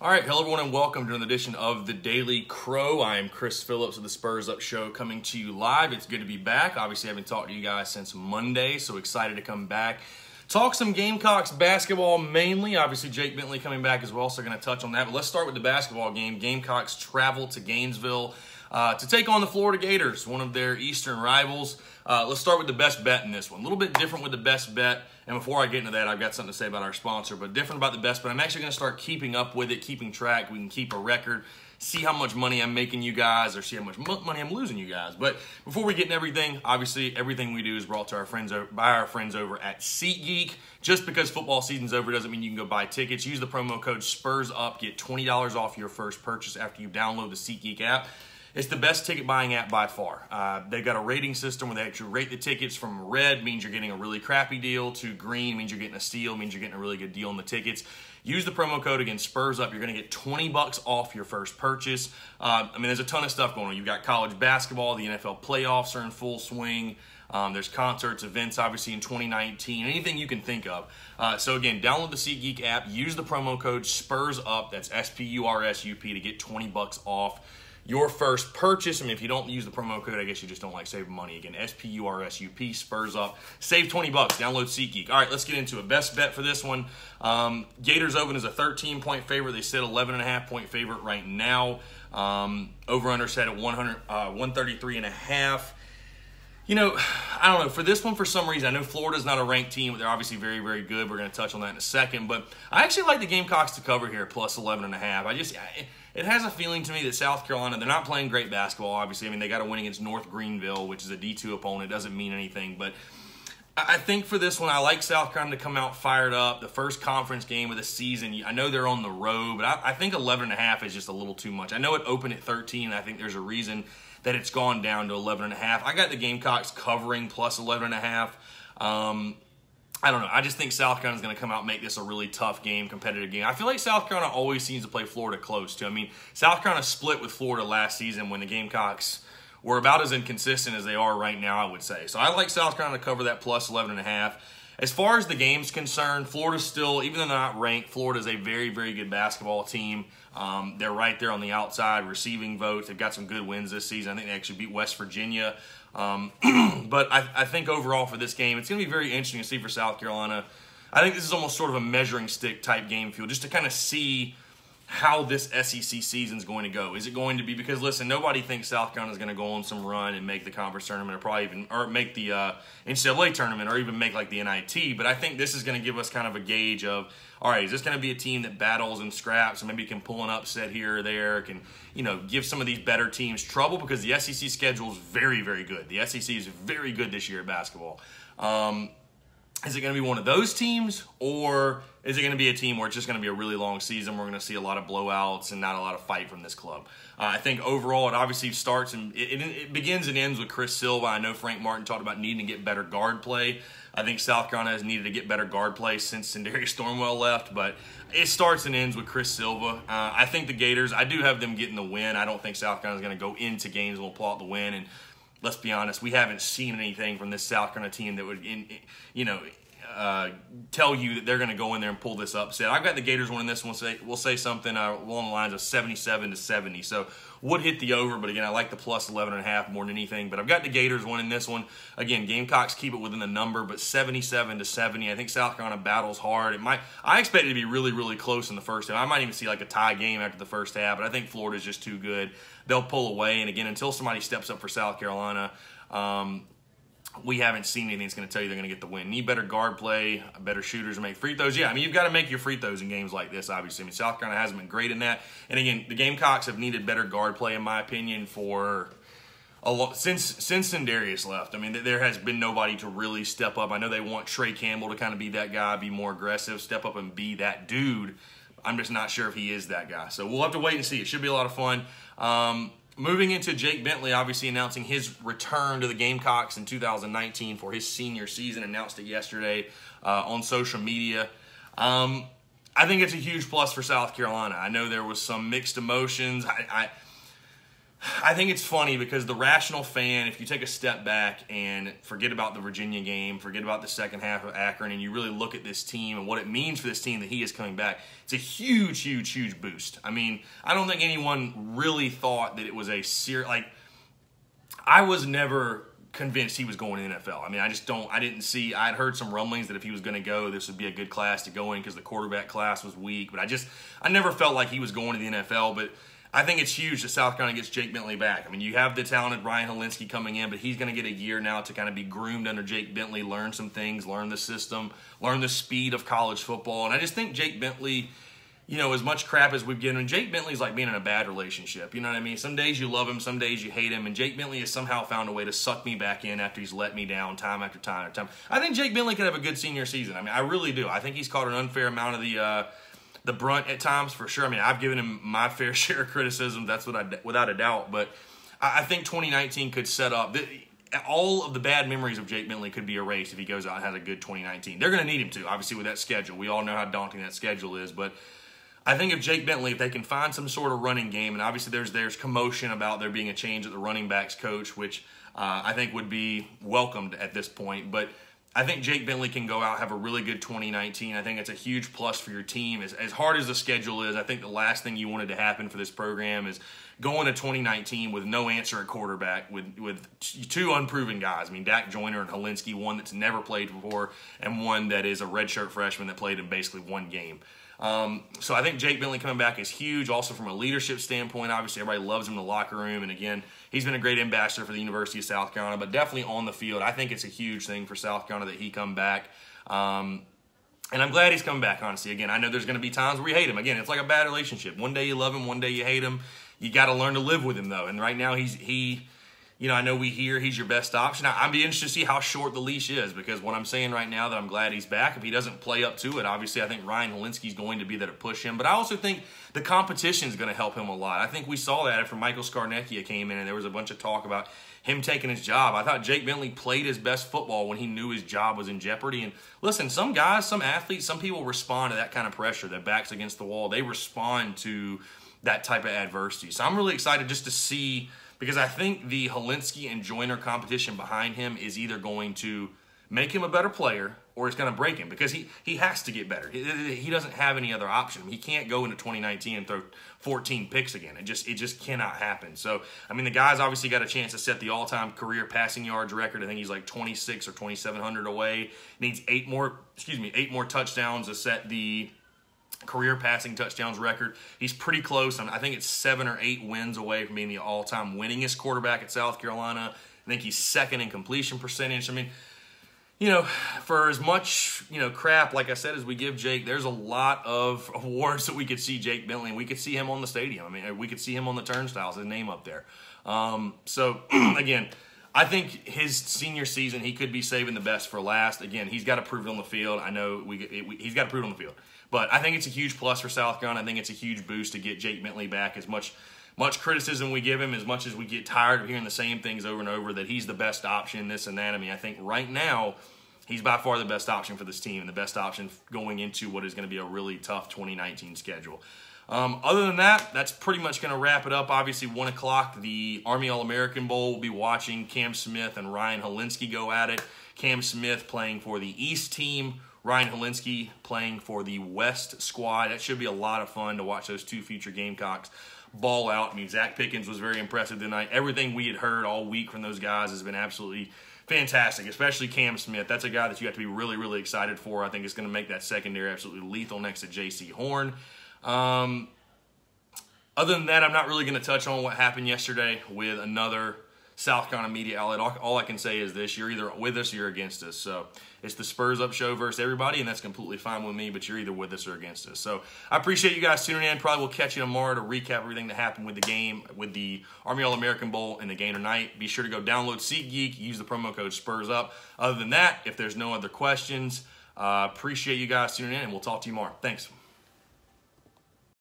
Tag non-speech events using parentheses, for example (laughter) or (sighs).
All right, hello everyone, and welcome to another edition of the Daily Crow. I am Chris Phillips of the Spurs Up Show, coming to you live. It's good to be back. Obviously, I haven't talked to you guys since Monday, so excited to come back. Talk some Gamecocks basketball mainly. Obviously, Jake Bentley coming back as well, so going to touch on that. But let's start with the basketball game. Gamecocks travel to Gainesville uh, to take on the Florida Gators, one of their Eastern rivals. Uh, let's start with the best bet in this one. A little bit different with the best bet. And before I get into that, I've got something to say about our sponsor, but different about the best bet. I'm actually going to start keeping up with it, keeping track. We can keep a record, see how much money I'm making you guys, or see how much money I'm losing you guys. But before we get into everything, obviously everything we do is brought to our friends by our friends over at SeatGeek. Just because football season's over doesn't mean you can go buy tickets. Use the promo code Spurs Up, get twenty dollars off your first purchase after you download the SeatGeek app. It's the best ticket buying app by far. Uh, they've got a rating system where they actually rate the tickets from red means you're getting a really crappy deal to green means you're getting a steal means you're getting a really good deal on the tickets. Use the promo code again, Spurs Up. You're going to get 20 bucks off your first purchase. Uh, I mean, there's a ton of stuff going on. You've got college basketball, the NFL playoffs are in full swing. Um, there's concerts, events, obviously in 2019, anything you can think of. Uh, so again, download the SeatGeek app. Use the promo code Spurs Up. That's S P U R S U P to get 20 bucks off your first purchase. I mean, if you don't use the promo code, I guess you just don't like saving money. Again, S P U R S U P, Spurs up. Save 20 bucks. Download SeatGeek. All right, let's get into it. Best bet for this one. Um, Gators Open is a 13 point favorite. They sit 11 and a half point favorite right now. Um, over under set at 100, uh, 133 and a half. You know, (sighs) I don't know. For this one, for some reason, I know Florida's not a ranked team, but they're obviously very, very good. We're going to touch on that in a second. But I actually like the Gamecocks to cover here, plus 11 and a half. I just, I, it has a feeling to me that South Carolina, they're not playing great basketball, obviously. I mean, they got a win against North Greenville, which is a D2 opponent. It doesn't mean anything. But I think for this one, I like South Carolina to come out fired up. The first conference game of the season. I know they're on the road, but I, I think 11 and a half is just a little too much. I know it opened at 13. I think there's a reason that it's gone down to 11 and a half. I got the Gamecocks covering plus 11 and a half. Um, I don't know. I just think South Carolina's going to come out make this a really tough game, competitive game. I feel like South Carolina always seems to play Florida close, too. I mean, South Carolina split with Florida last season when the Gamecocks were about as inconsistent as they are right now, I would say. So I like South Carolina to cover that plus 11 and a half. As far as the game's concerned, Florida's still, even though they're not ranked, Florida's a very, very good basketball team. Um, they're right there on the outside, receiving votes. They've got some good wins this season. I think they actually beat West Virginia. Um, (clears throat) but I, I, think overall for this game, it's going to be very interesting to see for South Carolina. I think this is almost sort of a measuring stick type game field, just to kind of see how this SEC season is going to go. Is it going to be because listen, nobody thinks South Carolina is going to go on some run and make the conference tournament, or probably even or make the uh, NCAA tournament, or even make like the NIT. But I think this is going to give us kind of a gauge of all right, is this going to be a team that battles and scraps and maybe can pull an upset here or there, can, you know, give some of these better teams trouble because the SEC schedule is very, very good. The SEC is very good this year at basketball. Um, is it going to be one of those teams or is it going to be a team where it's just going to be a really long season we're going to see a lot of blowouts and not a lot of fight from this club uh, i think overall it obviously starts and it, it, begins and ends with chris silva i know frank martin talked about needing to get better guard play I think South Carolina has needed to get better guard play since Sindarius (laughs) Thornwell left, but it starts and ends with Chris Silva. Uh, I think the Gators, I do have them getting the win. I don't think South Carolina is going to go into games and will pull out the win. And let's be honest, we haven't seen anything from this South Carolina team that would, in, you know, uh, tell you that they're going to go in there and pull this upset. I've got the Gators winning this one. Say, we'll say something uh, along the lines of 77 to 70. So would hit the over, but again, I like the plus 11 and a half more than anything. But I've got the Gators winning this one. Again, Gamecocks keep it within the number, but 77 to 70. I think South Carolina battles hard. It might. I expect it to be really, really close in the first half. I might even see like a tie game after the first half, but I think Florida's just too good. They'll pull away. And again, until somebody steps up for South Carolina. Um, we haven't seen anything that's going to tell you they're going to get the win. Need better guard play, better shooters make free throws. Yeah, I mean, you've got to make your free throws in games like this, obviously. I mean, South Carolina hasn't been great in that. And again, the Gamecocks have needed better guard play, in my opinion, for a lot since since Sindarius left. I mean, there has been nobody to really step up. I know they want Tre Campbell to kind of be that guy, be more aggressive, step up and be that dude. I'm just not sure if he is that guy. So we'll have to wait and see. It should be a lot of fun. Um, Moving into Jake Bentley, obviously announcing his return to the Gamecocks in 2019 for his senior season, announced it yesterday uh, on social media. Um, I think it's a huge plus for South Carolina. I know there was some mixed emotions. I, I I think it's funny because the rational fan, if you take a step back and forget about the Virginia game, forget about the second half of Akron, and you really look at this team and what it means for this team that he is coming back, it's a huge, huge, huge boost. I mean, I don't think anyone really thought that it was a serious, like, I was never convinced he was going to the NFL. I mean, I just don't, I didn't see, I'd heard some rumblings that if he was going to go, this would be a good class to go in because the quarterback class was weak, but I just, I never felt like he was going to the NFL, but I think it's huge that South Carolina gets Jake Bentley back. I mean, you have the talented Ryan Hilinski coming in, but he's going to get a year now to kind of be groomed under Jake Bentley, learn some things, learn the system, learn the speed of college football. And I just think Jake Bentley, you know, as much crap as we've given him, Jake Bentley's like being in a bad relationship. You know what I mean? Some days you love him, some days you hate him. And Jake Bentley has somehow found a way to suck me back in after he's let me down time after time after time. I think Jake Bentley could have a good senior season. I mean, I really do. I think he's caught an unfair amount of the. Uh, the brunt at times for sure. I mean, I've given him my fair (laughs) share of criticism. That's what I, without a doubt. But I, think 2019 could set up. all of the bad memories of Jake Bentley could be erased if he goes out and has a good 2019. They're going to need him to, obviously, with that schedule. We all know how daunting that schedule is, but I think if Jake Bentley, if they can find some sort of running game, and obviously there's there's commotion about there being a change at the running backs coach, which uh, I think would be welcomed at this point, but I think Jake Bentley can go out have a really good 2019. I think it's a huge plus for your team. As, as hard as the schedule is, I think the last thing you wanted to happen for this program is going to 2019 with no answer at quarterback with with two unproven guys. I mean, Dak Joyner and Hilinski, one that's never played before, and one that is a redshirt freshman that played in basically one game. Um, so I think Jake Bentley coming back is huge. Also from a leadership standpoint, obviously everybody loves him in the locker room, and again, he's been a great ambassador for the University of South Carolina. But definitely on the field, I think it's a huge thing for South Carolina that he come back. Um, and I'm glad he's coming back. Honestly, again, I know there's going to be times where you hate him. Again, it's like a bad relationship. One day you love him, one day you hate him. You got to learn to live with him though. And right now he's he you know, I know we hear he's your best option. I, would be interested to see how short the leash is because what I'm saying right now that I'm glad he's back. If he doesn't play up to it, obviously I think Ryan Hilinski's going to be there to push him. But I also think the competition is going to help him a lot. I think we saw that after Michael Scarnecchia came in and there was a bunch of talk about him taking his job. I thought Jake Bentley played his best football when he knew his job was in jeopardy. And listen, some guys, some athletes, some people respond to that kind of pressure, their backs against the wall. They respond to that type of adversity. So I'm really excited just to see – because I think the Hilinski and Joyner competition behind him is either going to make him a better player or it's going to break him because he, he has to get better. He, he doesn't have any other option. He can't go into 2019 and throw 14 picks again. It just it just cannot happen. So I mean, the guy's obviously got a chance to set the all-time career passing yards record. I think he's like 26 or 2700 away. Needs eight more excuse me eight more touchdowns to set the career passing touchdowns record. He's pretty close. I think it's seven or eight wins away from being the all time winningest quarterback at South Carolina. I think he's second in completion percentage. I mean, you know, for as much, you know, crap, like I said, as we give Jake, there's a lot of (laughs) awards that we could see Jake Bentley. We could see him on the stadium. I mean, we could see him on the turnstiles, his name up there. Um, so, (clears throat) again, I think his senior season, he could be saving the best for last. Again, he's got to prove it on the field. I know we, it, we he's got to prove it on the field. But I think it's a huge plus for South Carolina. I think it's a huge boost to get Jake Bentley back. As much much criticism we give him, as much as we get tired of hearing the same things over and over, that he's the best option, this and that. I mean, I think right now he's by far the best option for this team and the best option going into what is going to be a really tough 2019 schedule. Um, other than that, that's pretty much going to wrap it up. Obviously, 1 o'clock, the Army All American Bowl. We'll be watching Cam Smith and Ryan Hilinski go at it. Cam Smith playing for the East team. Ryan Hilinski playing for the West squad. That should be a lot of fun to watch those two future Gamecocks ball out. I mean, Zacch Pickens was very impressive tonight. Everything we had heard all week from those guys has been absolutely fantastic, especially Cam Smith. That's a guy that you have to be really, really excited for. I think it's going to make that secondary absolutely lethal next to Jaycee Horn. Um, other than that, I'm not really going to touch on what happened yesterday with another South Carolina media outlet. All, all, I can say is this: you're either with us or you're against us. So it's the Spurs Up show versus everybody, and that's completely fine with me. But you're either with us or against us. So I appreciate you guys tuning in. Probably will catch you tomorrow to recap everything that happened with the game, with the Army All American Bowl and the game tonight. Be sure to go download SeatGeek. Use the promo code Spurs Up. Other than that, if there's no other questions, uh, appreciate you guys tuning in, and we'll talk to you tomorrow. Thanks.